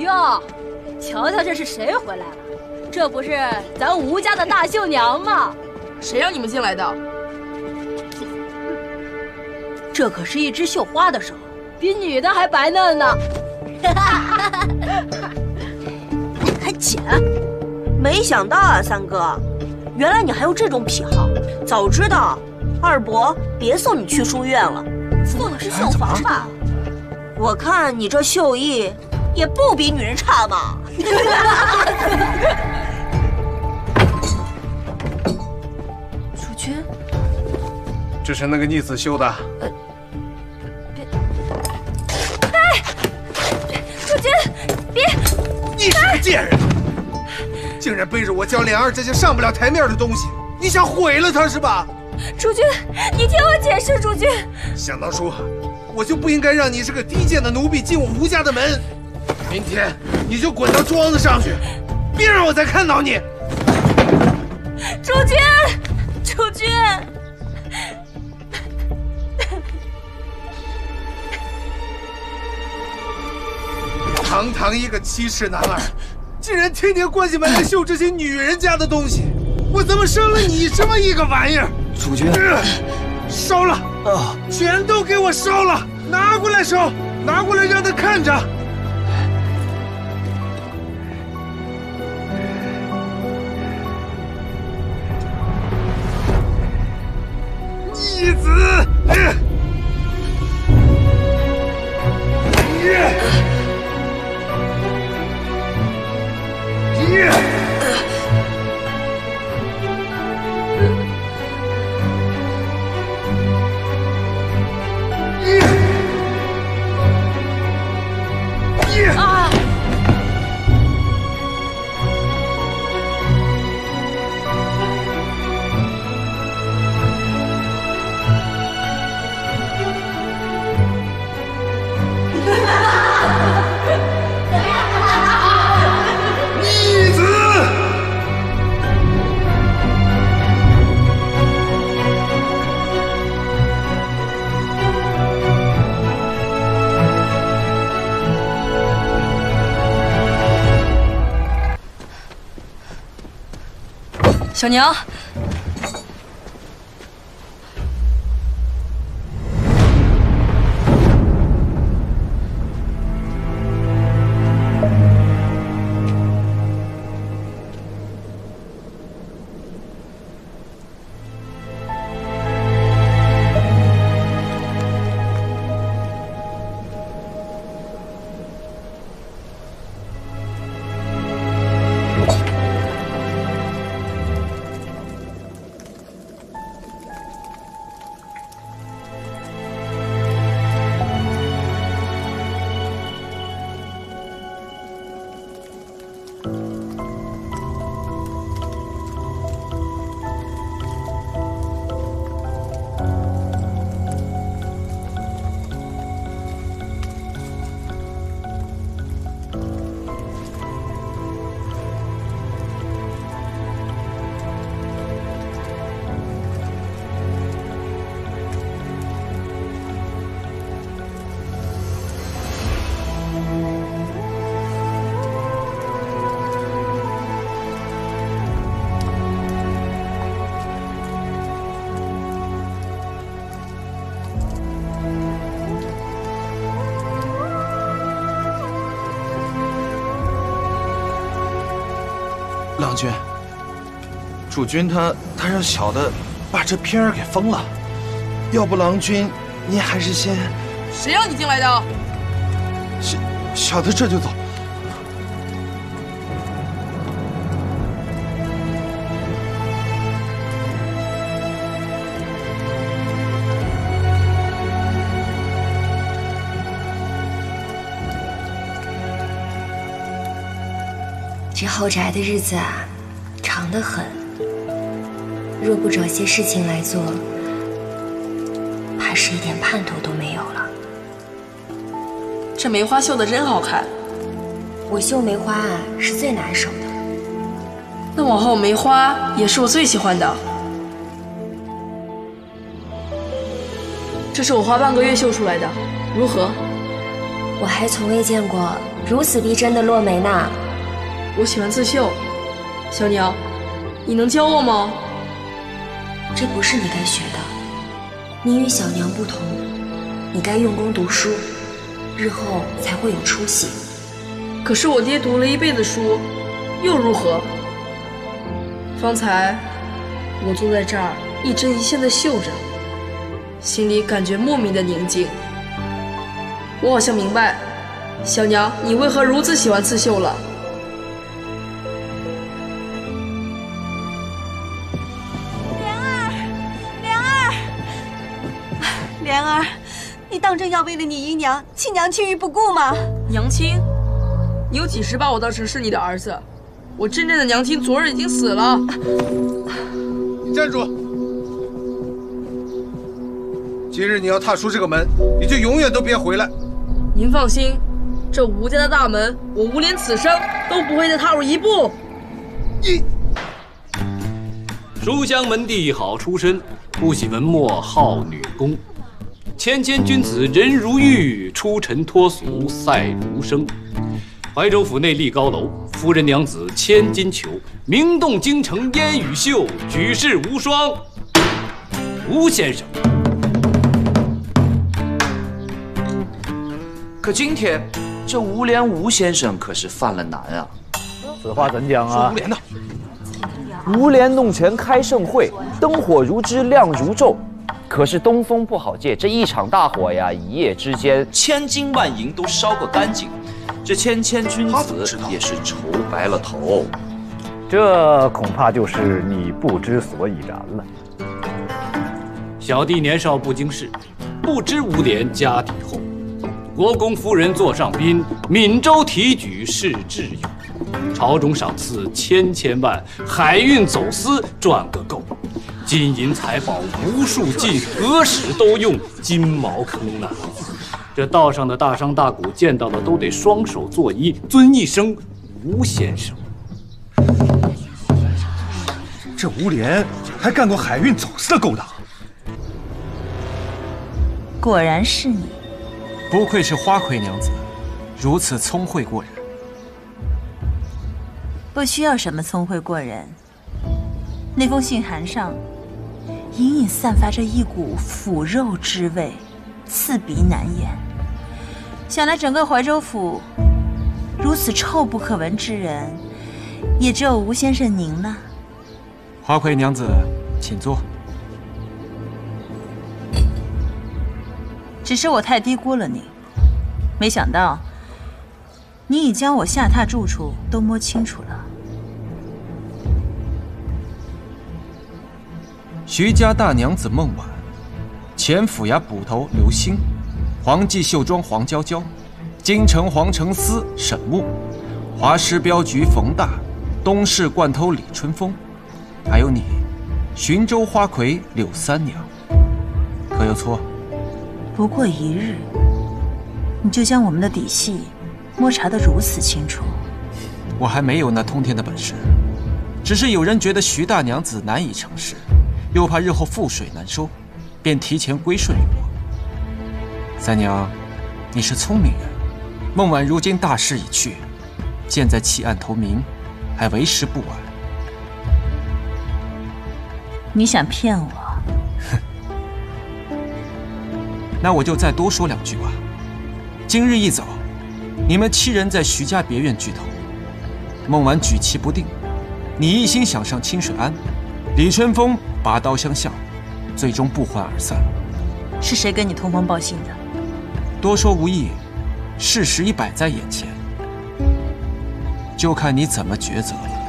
哟，瞧瞧这是谁回来了？这不是咱吴家的大绣娘吗？谁让你们进来的？这可是一只绣花的手，比女的还白嫩呢。还剪？没想到啊，三哥，原来你还有这种癖好。早知道，二伯别送你去书院了，送的是绣房吧？我看你这绣艺也不比女人差嘛。楚君，这是那个逆子绣的。别哎，楚君，别！你这个贱人，竟然背着我教莲儿这些上不了台面的东西，你想毁了她是吧？楚君，你听我解释，楚君。想当初，我就不应该让你这个低贱的奴婢进我吴家的门。明天你就滚到庄子上去，别让我再看到你。楚君，楚君，堂堂一个七尺男儿，竟然天天关起门来绣这些女人家的东西，我怎么生了你这么一个玩意儿？楚君，烧了啊！全都给我烧了！拿过来烧，拿过来让他看着。小宁，郎君，主君他他让小的把这片儿给封了，要不郎君您还是先……谁让你进来的？小小的这就走。这后宅的日子啊，长得很。若不找些事情来做，怕是一点盼头都没有了。这梅花绣的真好看。我绣梅花啊，是最拿手的。那往后梅花也是我最喜欢的。这是我花半个月绣出来的，如何？我还从未见过如此逼真的落梅呢。我喜欢刺绣，小娘，你能教我吗？这不是你该学的。你与小娘不同，你该用功读书，日后才会有出息。可是我爹读了一辈子书，又如何？方才我坐在这儿一针一线的绣着，心里感觉莫名的宁静。我好像明白，小娘你为何如此喜欢刺绣了。莲儿，你当真要为了你姨娘弃娘亲于不顾吗？娘亲，你有几时把我当成是你的儿子？我真正的娘亲昨日已经死了。你站住！今日你要踏出这个门，你就永远都别回来。您放心，这吴家的大门，我吴莲此生都不会再踏入一步。你书香门第好出身，不喜文墨好女工。谦谦君子人如玉，出尘脱俗赛如生。怀州府内立高楼，夫人娘子千金裘，名动京城烟雨秀，举世无双。吴先生，可今天这吴莲吴先生可是犯了难啊！此话怎讲啊？吴莲的？吴莲弄权开盛会，灯火如织，亮如昼。可是东风不好借，这一场大火呀，一夜之间千金万银都烧个干净。这谦谦君子也是愁白了头。这恐怕就是你不知所以然了。小弟年少不经事，不知无廉家底厚。国公夫人座上宾，闽州提举是挚友。朝中赏赐千千万，海运走私赚个够。金银财宝无数尽，何时都用金毛坑呢？这道上的大商大贾见到了都得双手作揖，尊一声吴先生。这吴莲还干过海运走私的勾当，果然是你。不愧是花魁娘子，如此聪慧过人。不需要什么聪慧过人，那封信函上隐隐散发着一股腐肉之味，刺鼻难言。想来整个怀州府，如此臭不可闻之人，也只有吴先生您了。花魁娘子，请坐。只是我太低估了你，没想到你已将我下榻住处都摸清楚了。徐家大娘子孟婉，前府衙捕头刘星，黄记绣庄黄娇娇，京城皇城司沈木，华师镖局冯大，东市惯偷李春风，还有你，寻州花魁柳三娘，可有错？不过一日，你就将我们的底细摸查得如此清楚。我还没有那通天的本事，只是有人觉得徐大娘子难以成事，又怕日后覆水难收，便提前归顺于我。三娘，你是聪明人，孟婉如今大势已去，现在弃暗投明，还为时不晚。你想骗我？哼 那我就再多说两句吧。今日一早，你们七人在徐家别院聚头，孟婉举棋不定，你一心想上清水庵，李春风拔刀相向，最终不欢而散。是谁跟你通风报信的？多说无益，事实已摆在眼前，就看你怎么抉择了。